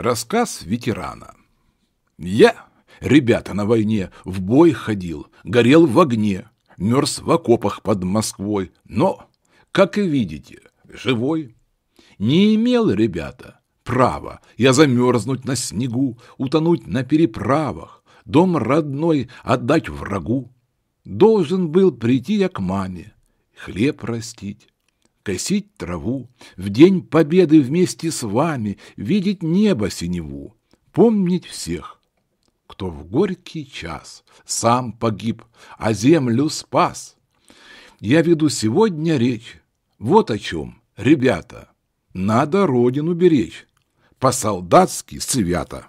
Рассказ ветерана. Я, ребята, на войне в бой ходил, горел в огне, мерз в окопах под Москвой, но, как и видите, живой. Не имел, ребята, права я замерзнуть на снегу, утонуть на переправах, дом родной отдать врагу. Должен был прийти я к маме, хлеб растить, косить траву, в день победы вместе с вами видеть небо синеву, помнить всех, кто в горький час сам погиб, а землю спас. Я веду сегодня речь, вот о чем, ребята, надо родину беречь, по-солдатски свято.